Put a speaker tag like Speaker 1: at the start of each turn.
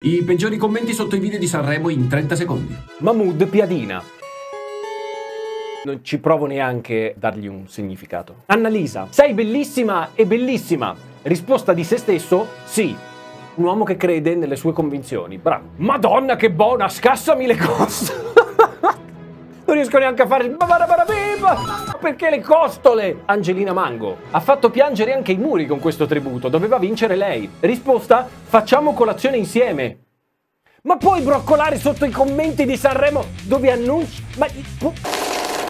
Speaker 1: I peggiori commenti sotto i video di Sanremo in 30 secondi.
Speaker 2: Mahmood Piadina. Non ci provo neanche a dargli un significato. Annalisa, sei bellissima e bellissima. Risposta di se stesso, sì. Un uomo che crede nelle sue convinzioni. Bravo. Madonna che buona, scassami le cose. Non riesco neanche a fare. Perché le costole? Angelina Mango. Ha fatto piangere anche i muri con questo tributo. Doveva vincere lei. Risposta? Facciamo colazione insieme. Ma puoi broccolare sotto i commenti di Sanremo dove annunci... Ma...